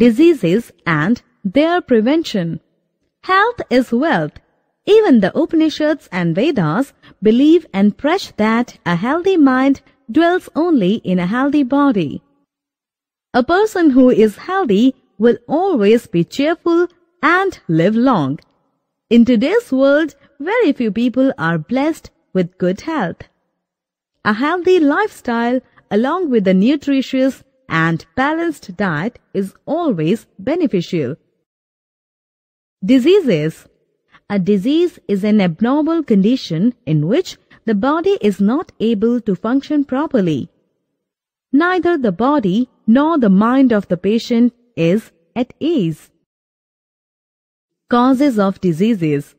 diseases and their prevention. Health is wealth. Even the Upanishads and Vedas believe and preach that a healthy mind dwells only in a healthy body. A person who is healthy will always be cheerful and live long. In today's world, very few people are blessed with good health. A healthy lifestyle along with a nutritious and balanced diet is always beneficial. Diseases A disease is an abnormal condition in which the body is not able to function properly. Neither the body nor the mind of the patient is at ease. Causes of diseases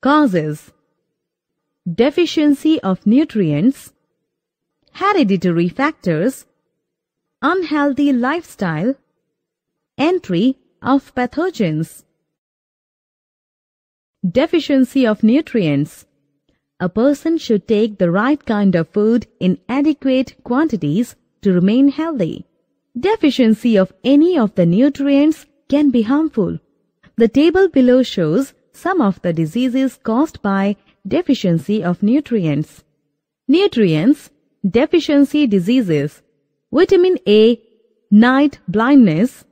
Causes Deficiency of nutrients Hereditary factors Unhealthy lifestyle Entry of pathogens Deficiency of nutrients A person should take the right kind of food in adequate quantities to remain healthy. Deficiency of any of the nutrients can be harmful. The table below shows some of the diseases caused by deficiency of nutrients. Nutrients, deficiency diseases, vitamin A, night blindness,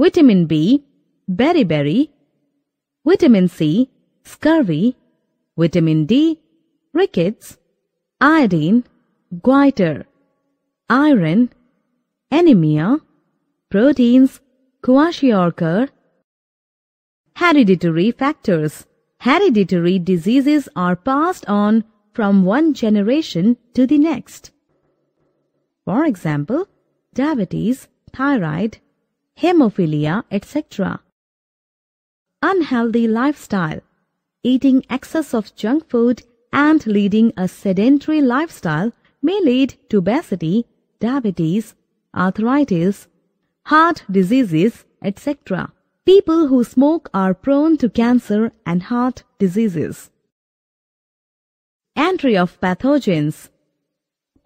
vitamin B, beriberi, vitamin C, scurvy, vitamin D, rickets, iodine, goiter, iron, anemia, proteins, kwashiorkor, hereditary factors. Hereditary diseases are passed on from one generation to the next. For example, diabetes, thyroid, hemophilia, etc. Unhealthy lifestyle, eating excess of junk food and leading a sedentary lifestyle may lead to obesity, diabetes, arthritis, heart diseases, etc. People who smoke are prone to cancer and heart diseases. Entry of pathogens.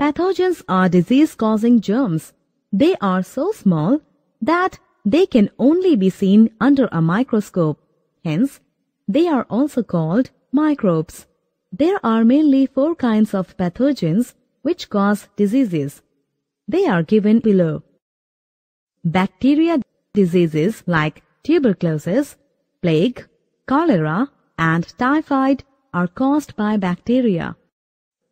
Pathogens are disease-causing germs. They are so small that they can only be seen under a microscope. Hence, they are also called microbes. There are mainly four kinds of pathogens which cause diseases. They are given below. Bacteria diseases like tuberculosis, plague, cholera, and typhoid are caused by bacteria.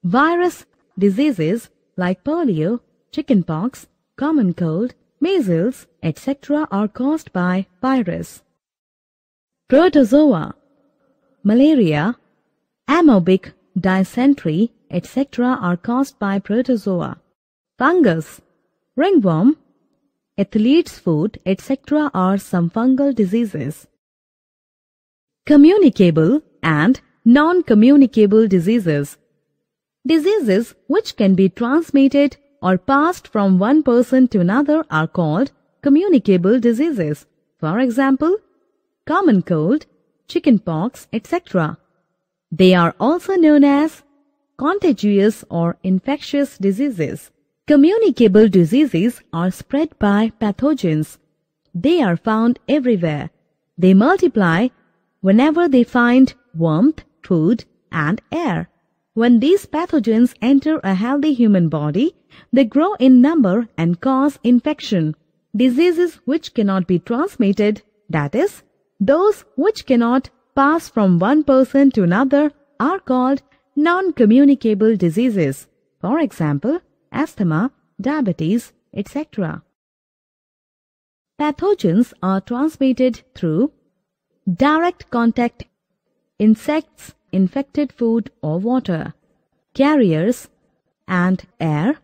Virus diseases like polio, chickenpox, common cold, measles, etc. are caused by virus. Protozoa, malaria, amoebic dysentery, etc. are caused by protozoa. Fungus, ringworm, athlete's foot, etc. are some fungal diseases. Communicable and non-communicable diseases. Diseases which can be transmitted or passed from one person to another are called communicable diseases. For example, common cold, chickenpox, etc. They are also known as contagious or infectious diseases. Communicable diseases are spread by pathogens. They are found everywhere. They multiply whenever they find warmth, food, and air. When these pathogens enter a healthy human body, they grow in number and cause infection. Diseases which cannot be transmitted, that is, those which cannot pass from one person to another are called non-communicable diseases. For example, asthma, diabetes, etc. Pathogens are transmitted through direct contact, insects, infected food or water, carriers, and air.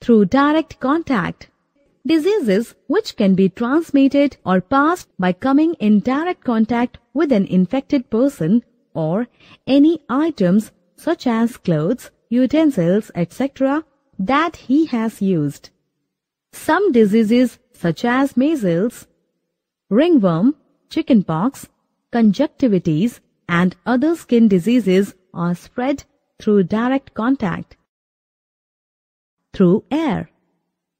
Through direct contact, diseases which can be transmitted or passed by coming in direct contact with an infected person or any items such as clothes, utensils, etc. that he has used. Some diseases such as measles, ringworm, chickenpox, conjunctivitis and other skin diseases are spread through direct contact. Through air.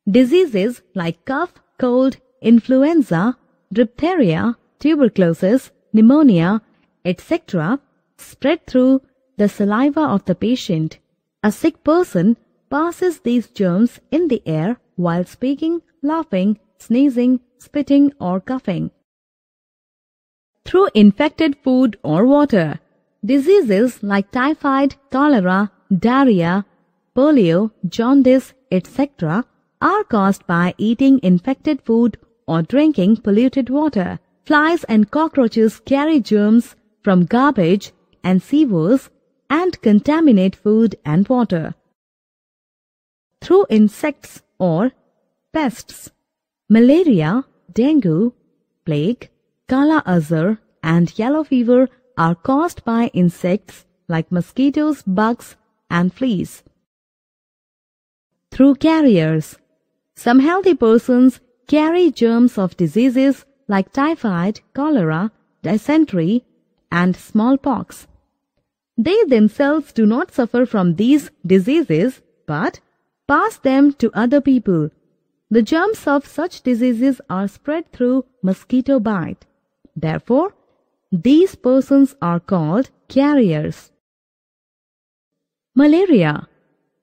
Diseases like cough, cold, influenza, diphtheria, tuberculosis, pneumonia, etc. spread through the saliva of the patient. A sick person passes these germs in the air while speaking, laughing, sneezing, spitting or coughing. Through infected food or water, diseases like typhoid, cholera, diarrhea, polio, jaundice, etc. are caused by eating infected food or drinking polluted water. Flies and cockroaches carry germs from garbage and sewers and contaminate food and water. Through insects or pests, malaria, dengue, plague, kala azar and yellow fever are caused by insects like mosquitoes, bugs and fleas. Through carriers, some healthy persons carry germs of diseases like typhoid, cholera, dysentery and smallpox. They themselves do not suffer from these diseases but pass them to other people. The germs of such diseases are spread through mosquito bite. Therefore, these persons are called carriers. Malaria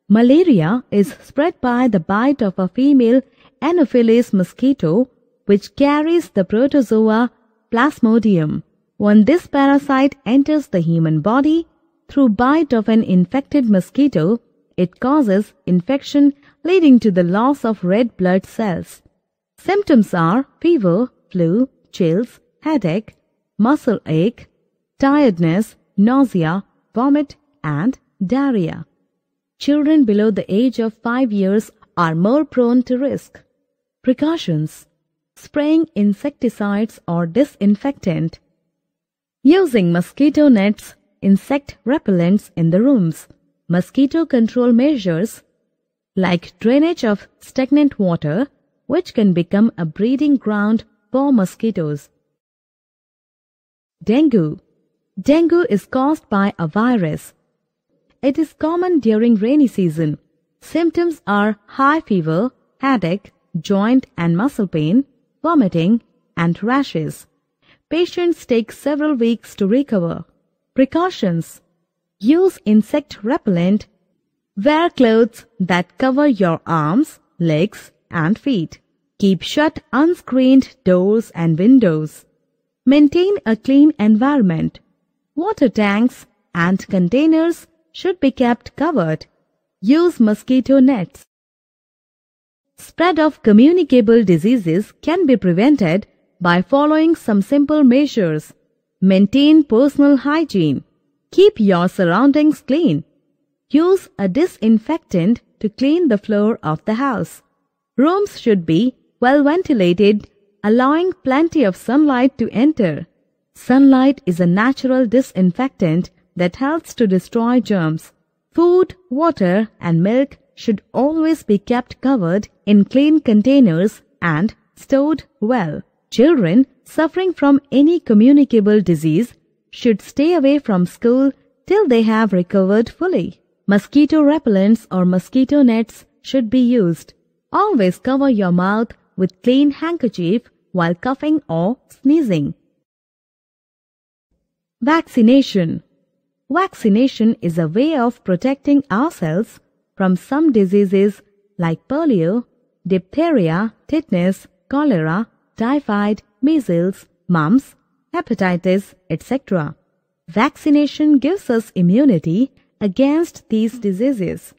Malaria is spread by the bite of a female Anopheles mosquito which carries the protozoa Plasmodium. When this parasite enters the human body through bite of an infected mosquito, it causes infection leading to the loss of red blood cells. Symptoms are fever, flu, chills, headache, muscle ache, tiredness, nausea, vomit, and diarrhea. Children below the age of 5 years are more prone to risk. Precautions Spraying insecticides or disinfectant. Using mosquito nets, insect repellents in the rooms. Mosquito control measures like drainage of stagnant water which can become a breeding ground for mosquitoes. Dengue Dengue is caused by a virus. It is common during rainy season. Symptoms are high fever, headache, joint and muscle pain, vomiting, and rashes. Patients take several weeks to recover. Precautions Use insect repellent. Wear clothes that cover your arms, legs, and feet. Keep shut unscreened doors and windows. Maintain a clean environment. Water tanks and containers should be kept covered. Use mosquito nets. Spread of communicable diseases can be prevented by following some simple measures. Maintain personal hygiene. Keep your surroundings clean. Use a disinfectant to clean the floor of the house. Rooms should be well ventilated allowing plenty of sunlight to enter. Sunlight is a natural disinfectant that helps to destroy germs. Food, water and milk should always be kept covered in clean containers and stored well. Children suffering from any communicable disease should stay away from school till they have recovered fully. Mosquito repellents or mosquito nets should be used. Always cover your mouth with clean handkerchief while coughing or sneezing. Vaccination Vaccination is a way of protecting ourselves from some diseases like polio, diphtheria, tetanus, cholera, typhoid, measles, mumps, hepatitis, etc. Vaccination gives us immunity against these diseases.